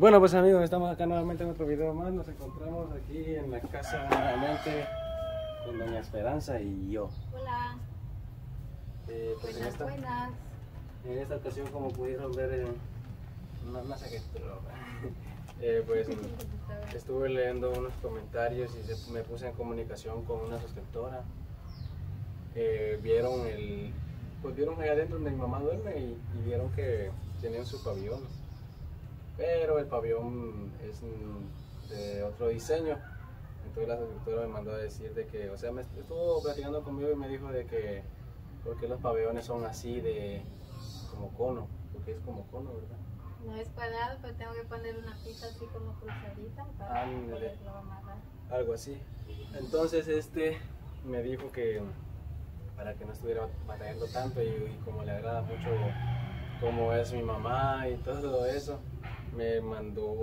Bueno, pues amigos, estamos acá nuevamente en otro video más. Nos encontramos aquí en la casa nuevamente con Doña Esperanza y yo. Hola, Eh, pues en esta, buenas. en esta ocasión, como pudieron ver, en, no, no sé qué, eh, pues estuve leyendo unos comentarios y se- me puse en comunicación con una suscriptora. Eh, vieron el, pues vieron allá adentro donde mi mamá duerme y, y vieron que tenían su pabellón. Pero el pabellón es de otro diseño. Entonces la suscriptora me mandó a decir de que, o sea, me estuvo platicando conmigo y me dijo de que, porque los pabellones son así de, como cono, porque es como cono, ¿verdad? No es cuadrado, pero tengo que poner una pista así como cruzadita para Ándale. poderlo amarrar. algo así. Entonces este me dijo que para que no estuviera batallando tanto y, y como le agrada mucho cómo es mi mamá y todo eso, me mandó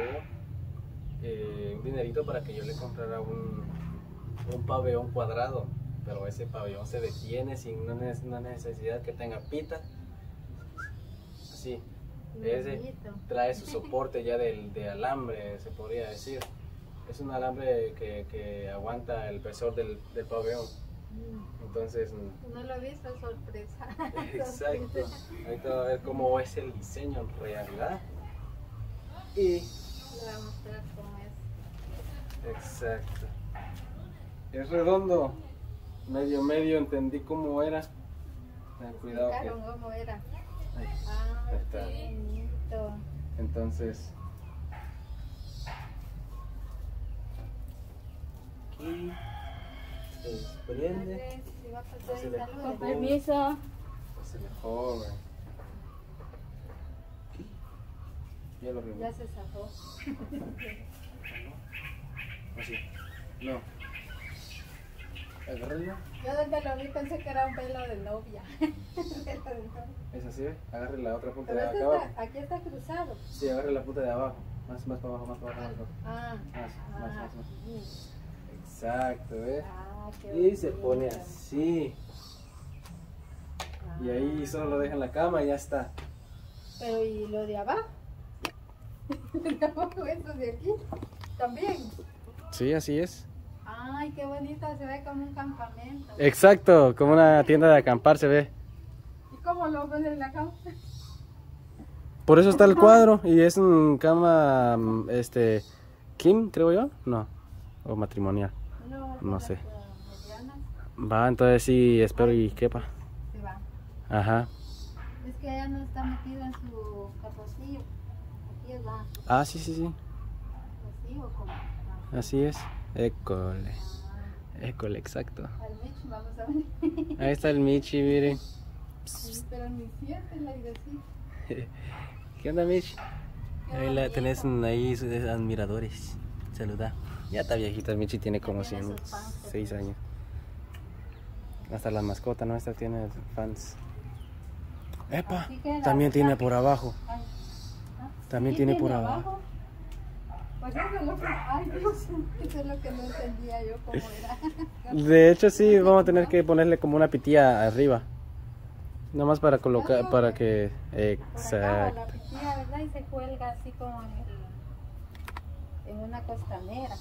eh, un dinerito para que yo le comprara un, un pabellón cuadrado. Pero ese pabellón se detiene sin una una necesidad que tenga pita. Así. Ese trae su soporte ya del, de alambre, se podría decir. Es un alambre que, que aguanta el peso del, del pabellón. Mm, Entonces, No lo he visto, sorpresa. exacto. Ahorita a ver cómo es el diseño en realidad. Y, Le voy a mostrar cómo es. exacto. Es redondo. Medio, medio, entendí cómo era. Ten cuidado que. Explicaron cómo era. Ahí. Ah, Ahí está. qué bonito. Entonces, aquí se desprende. Con permiso. Se. Ya lo Ya removí. se zafó. Así. No. Agárrenlo. Yo donde lo vi pensé que era un pelo de novia. Es así, ¿ve? Agarre la otra punta Pero de este acá abajo. aquí está cruzado. Sí, agarre la punta de abajo. Más, más para abajo, más para abajo, más para abajo. Ah, Más, ah, más, más. Exacto, ¿ves? Ah, qué Y se pone así. Y ahí Ah. solo lo deja en la cama y ya está. Pero ¿y lo de abajo? ¿De abajo eso de aquí? También. Sí, así es. Ay, qué bonito, se ve como un campamento. Exacto, como una tienda de acampar se ve. ¿Y cómo lo ponen en la cama? Por eso está el cuadro y es un cama, este, Kim, creo yo, no, o matrimonial. No, No sé. Va, entonces sí, espero y quepa. se va. Ajá. Es que ella no está metida en su capocillo. Ah, sí, sí, sí, Así es. École, école, exacto. Ahí está el Michi, idea. ¿Qué onda, Michi? Ahí la tenés ahí sus admiradores. Saluda. Ya está viejita, Michi tiene como Ya tiene 100, sus fans, 6 años. Hasta la mascota nuestra tiene fans. Epa, también tiene por abajo. ¿Ah? También ¿Sí tiene por abajo. Pues eso es lo que, ay Dios, eso es lo que no entendía yo cómo era. De hecho, sí, vamos a tener que ponerle como una pitilla arriba. Nomás para colocar, para que... Exacto. la pitilla, ¿verdad? Y se cuelga así como en, el- en una costanera.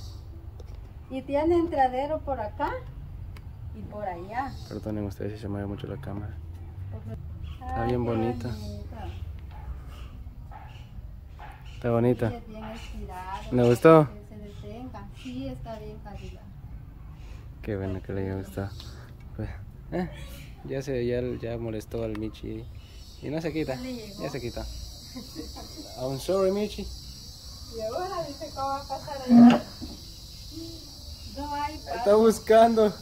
Y tiene entradero por acá y por allá. Perdonen ustedes si se mueve mucho la cámara. Ay, bien bonita. Bonita. Está bonita. Es bien estirado, ¿Le para gustó? que se detenga. Sí, está bien calidad. Qué bueno que le haya gustado. Pues, eh, ya se ya, ya molestó al Michi y no se quita. Ya se quita. I'm sorry, Michi. Y ahora dice cómo va a pasar allá. No hay Está paso. buscando.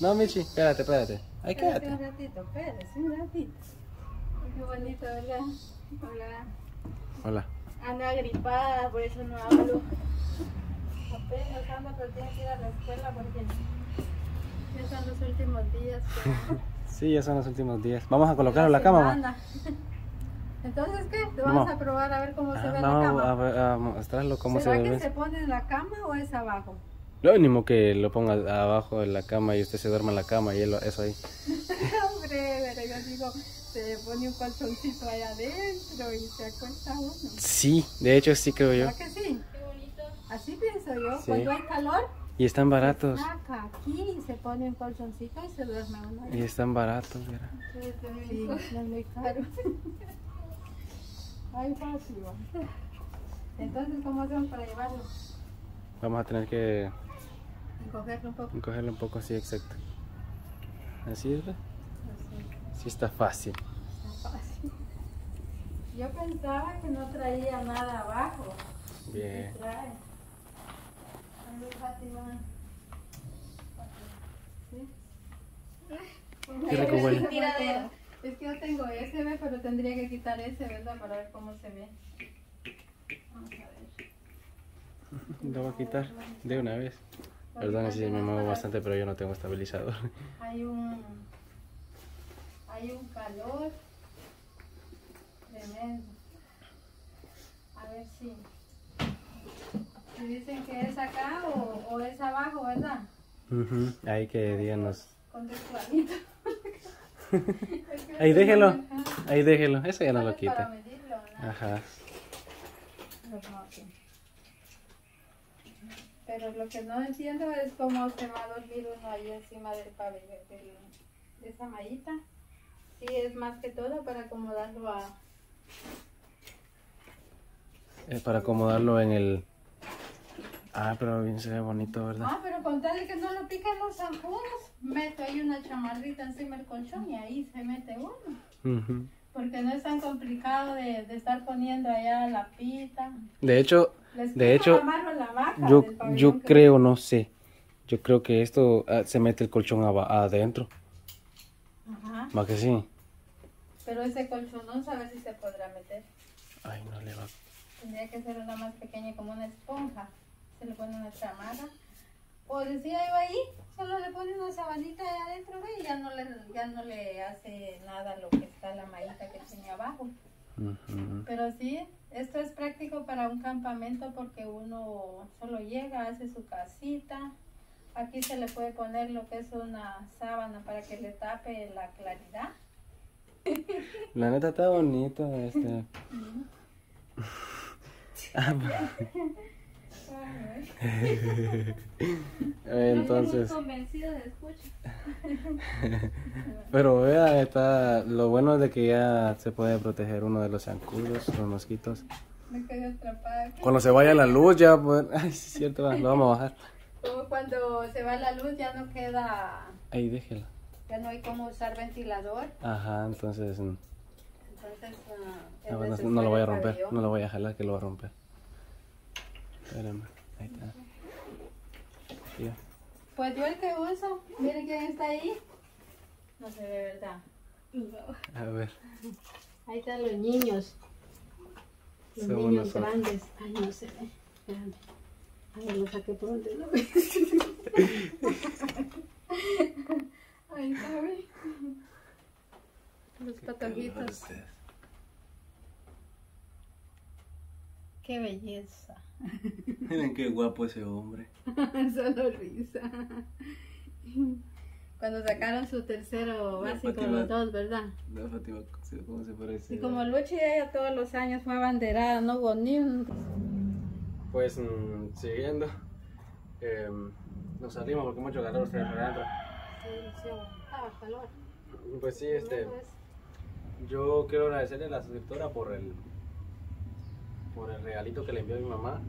No, Michi, espérate, espérate. Espérate quédate. un ratito, espérate un ratito. Qué bonito, ¿verdad? Hola. Hola. Ando agripada, por eso no hablo. Apenas ando, pero tengo que ir a la escuela porque ya son los últimos días. que- Sí, ya son los últimos días. Vamos a colocarlo en la la cama. Entonces, ¿qué? Te Vamos. a probar a ver cómo se Ah, ve la cama. a, ver- a mostrarlo cómo se ¿Será ve. que se pone en la cama o es abajo? Lo mínimo que lo ponga abajo de la cama y usted se duerma en la cama y él eso ahí. Pero yo digo, se pone un colchoncito allá adentro y se acuesta uno. Sí, de hecho sí creo yo. ¿Verdad que sí? Así pienso yo, cuando hay calor, Y están baratos. saca aquí y se pone un colchoncito y se duerme uno. Y están baratos, mira. Sí, no es muy caro. Ay, fácil. va. Entonces, ¿cómo son para llevarlo? Vamos a tener que Y cogerlo un poco. cogerlo un poco así, exacto. Así es, ¿verdad? Sí está fácil. está fácil. Yo pensaba que no traía nada abajo. Bien. ¿Qué trae? ¿Sí? Qué rico huele. Tiradero. Es que yo tengo ese, ve, pero tendría que quitar ese, ¿verdad? Para ver cómo se ve. Vamos a ver. Lo voy a quitar de una vez. Perdón si me muevo bastante, pero yo no tengo estabilizador. Hay un, hay un calor tremendo. A ver si, si dicen que es acá o, o es abajo, ¿verdad? Ujú, Ahí que díganos. Con que Ahí déjelo. Ahí déjelo. Eso ya no lo Para quita. medirlo, ¿no? Ajá. Pero lo que no entiendo es cómo se va a dormir uno ahí encima del pabellón, de esa mallita. Sí, es más que todo para acomodarlo a... Es para acomodarlo en el. Ah, pero bien se ve bonito, ¿verdad? Ah, pero con tal de que no lo piquen los zancudos, meto ahí una chamarrita encima del colchón y ahí se mete uno. Porque no es tan complicado de, de estar poniendo allá la pita. De hecho, Les de hecho, la a yo, yo creo, no sé. Yo creo que esto ah, se mete el colchón aba- adentro. ¿Va que sí? Pero ese colchón no sabe si se podrá meter. Ay, no le va. Tendría que ser una más pequeña como una esponja. Se le pone una chamarra. O decía yo ahí, solo le pone una sabanita ahí adentro ve, y ya no, le, ya no le hace nada lo que está la mallita que tiene abajo. Pero sí, esto es práctico para un campamento porque uno solo llega, hace su casita. Aquí se le puede poner lo que es una sábana para que le tape la claridad. La neta está bonito este. Ah, Entonces, convencido de escuchar. pero vea, está lo bueno es de que ya se puede proteger uno de los zancudos, los mosquitos. Cuando se vaya la luz ya, pues, ay, sí es cierto, lo vamos a bajar. Como cuando se va la luz ya no queda, Ahí déjelo. ya no hay como usar ventilador. Ajá, entonces, mm, Entonces, ah, es no, lo voy a romper, no lo voy a jalar que lo voy a romper. Espérame, ahí está. Pues yo el que uso, miren quién está ahí. No se ve, ¿verdad? A ver, Ahí están los niños. Los Somos niños nosotros. grandes. Ay, no se ve. Espérame. Ay, lo saqué por donde lo. Ahí ve. Los patojitos. Qué belleza. Miren qué guapo ese hombre. Solo risa. Cuando sacaron su tercero básico Fátima. los dos, ¿verdad? No, Fátima, ¿cómo se parece? Y como Luchi ella todos los años fue abanderada, no hubo ni un... Pues mm, siguiendo, em, nos salimos porque mucho calor está adentro. Ah, calor. Pues sí, este, yo quiero agradecerle a la suscriptora por el, por el regalito que le envió mi mamá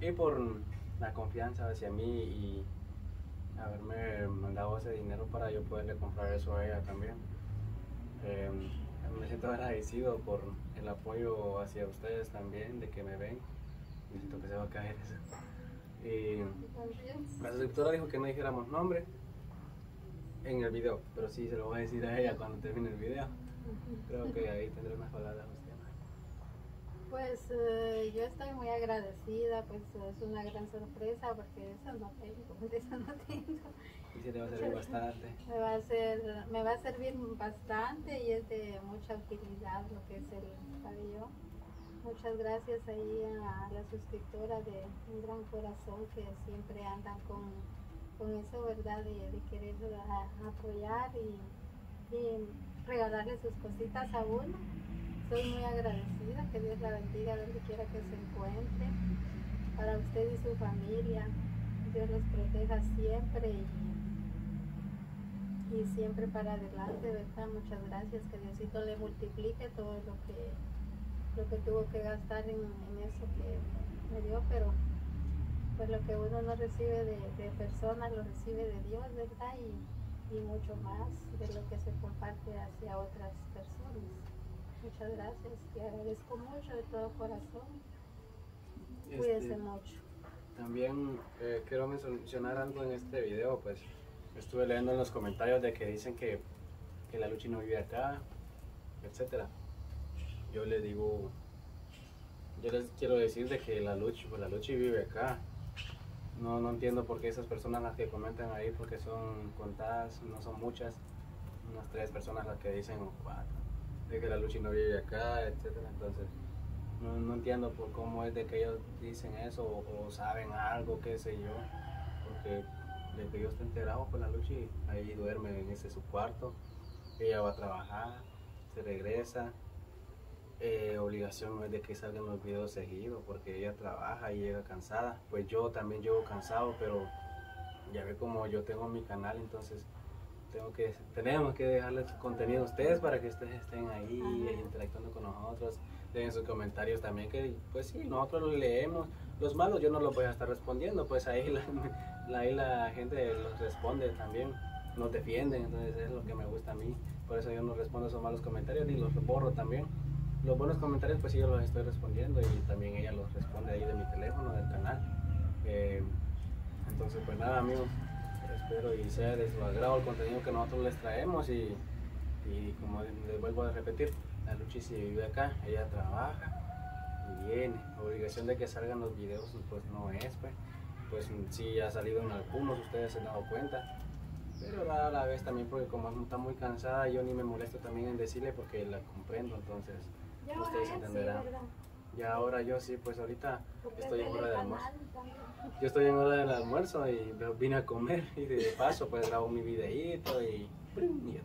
y por la confianza hacia mí y haberme mandado ese dinero para yo poderle comprar eso a ella también. Em, me siento agradecido por el apoyo hacia ustedes también, de que me ven. Siento que se va a caer eso. Y la suscriptora dijo que no dijéramos nombre en el video, pero sí se lo voy a decir a ella cuando termine el video. Creo que ahí tendré unas palabras usted. Pues eh, yo estoy muy agradecida, pues es una gran sorpresa porque eso no tengo, eso no tengo. Y sí te va a servir bastante. Me va a ser, me va a servir bastante y es de mucha utilidad lo que es el pabellón. Muchas gracias ahí a la suscriptora de Un Gran Corazón que siempre andan con, con eso, ¿verdad? De, de querer apoyar y y regalarle sus cositas a uno. Soy muy agradecida, que Dios la bendiga donde quiera que se encuentre, para usted y su familia. Dios los proteja siempre y, y siempre para adelante, ¿verdad? Muchas gracias, que Diosito le multiplique todo lo que, lo que tuvo que gastar en, en eso que me dio, pero pues lo que uno no recibe de, de personas lo recibe de Dios, ¿verdad? Y, y, mucho más de lo que se comparte hacia otras personas. Muchas gracias, te agradezco mucho de todo corazón. Este, Cuídense mucho. También eh, quiero mencionar algo en este video, pues estuve leyendo en los comentarios de que dicen que, que la Luchi no vive acá, etcétera. Yo les digo, yo les quiero decir de que la Luchi, pues la Luchi vive acá, no, no entiendo por qué esas personas las que comentan ahí, porque son contadas, no son muchas, unas tres personas las que dicen o cuatro, de que la Luchi no vive acá, etcétera. Entonces, no, no, entiendo por cómo es de que ellos dicen eso o, saben algo, qué sé yo, porque de que yo estoy enterado, pues la Luchi ahí duerme en ese su cuarto, ella va a trabajar, se regresa, eh, obligación no es de que salgan los videos seguidos porque ella trabaja y llega cansada. Pues yo también llego cansado, pero ya ve como yo tengo mi canal, entonces tengo que, tenemos que dejarles contenido a ustedes para que ustedes estén ahí interactuando con nosotros. Dejen sus comentarios también, que pues sí, nosotros los leemos. Los malos yo no los voy a estar respondiendo, pues ahí la, ahí la gente los responde también, nos defienden, entonces es lo que me gusta a mí. Por eso yo no respondo esos malos comentarios ni los borro también los buenos comentarios pues sí yo los estoy respondiendo y también ella los responde ahí de mi teléfono, del canal. Eh, entonces pues nada amigos, espero y sea de su agrado el contenido que nosotros les traemos y, y como les vuelvo a repetir, la Luchi si vive acá, ella trabaja y viene. Obligación de que salgan los videos pues no es, pues, pues sí ha salido en algunos, ustedes se han dado cuenta. Pero a la vez también porque como está muy cansada, yo ni me molesto también en decirle porque la comprendo, entonces ustedes entenderán. sí, ¿verdad? Y ahora yo sí, pues ahorita estoy en hora de almuerzo. Yo estoy en hora del almuerzo y vine a comer y de paso pues grabo mi videíto y, ya.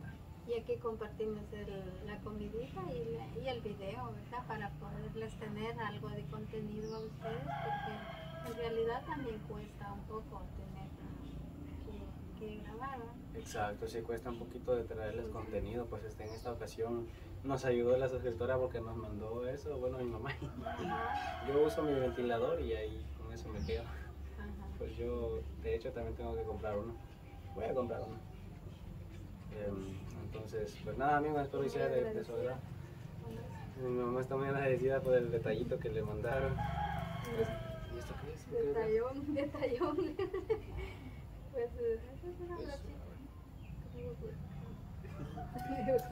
Y aquí compartimos el- la comidita y, la- y el video, ¿verdad? Para poderles tener algo de contenido a ustedes, porque en realidad también cuesta un poco tener que, que grabar, ¿verdad? Exacto, sí cuesta un poquito de traerles contenido, pues este, en esta ocasión nos ayudó la suscriptora porque nos mandó eso, bueno mi mamá. Yo uso mi ventilador y ahí con eso me quedo. Pues yo de hecho también tengo que comprar uno. Voy a comprar uno. Em, entonces, pues nada amigos, espero que sea de, de su agrado. Mi mamá está muy agradecida por el detallito que le mandaron. ¿Y esto qué es? Detallón, detallón. pues eh, eso es una.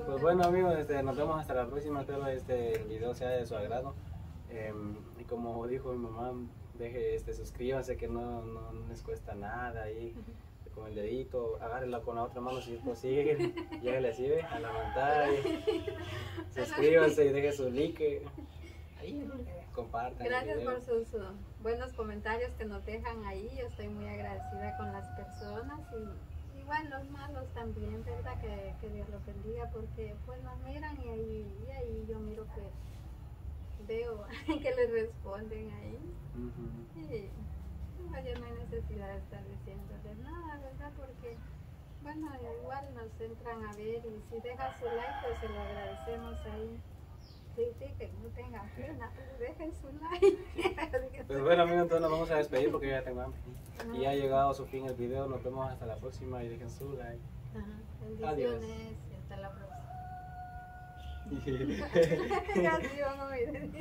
Pues bueno amigos, este, nos vemos hasta la próxima, espero este video sea de su agrado. Em, y como dijo mi mamá, deje, este, suscríbanse que no, no les cuesta nada ahí con el dedito, agárrenla con la otra mano si es posible, lléguenle así ve, a la pantalla, suscríbanse y dejen su like, ahí, compartan. Gracias por sus buenos comentarios que nos dejan ahí. Yo estoy muy agradecida con las personas y igual los malos también, ¿verdad? Que, que Dios los bendiga porque pues nos miran y ahí, y ahí yo miro que veo que les responden ahí. Ujú. Y pues, ya no hay necesidad de estar diciéndoles nada, ¿verdad? Porque bueno, igual nos entran a ver y si dejan su like pues se lo agradecemos ahí. Que no tengan pena, dejen su like. Pues bueno amigos, entonces nos vamos a despedir porque ya tengo hambre. Y ha llegado a su fin el video, nos vemos hasta la próxima y dejen su like. Ajá, Adiós. Bendiciones y hasta la próxima. Así vamos a ver.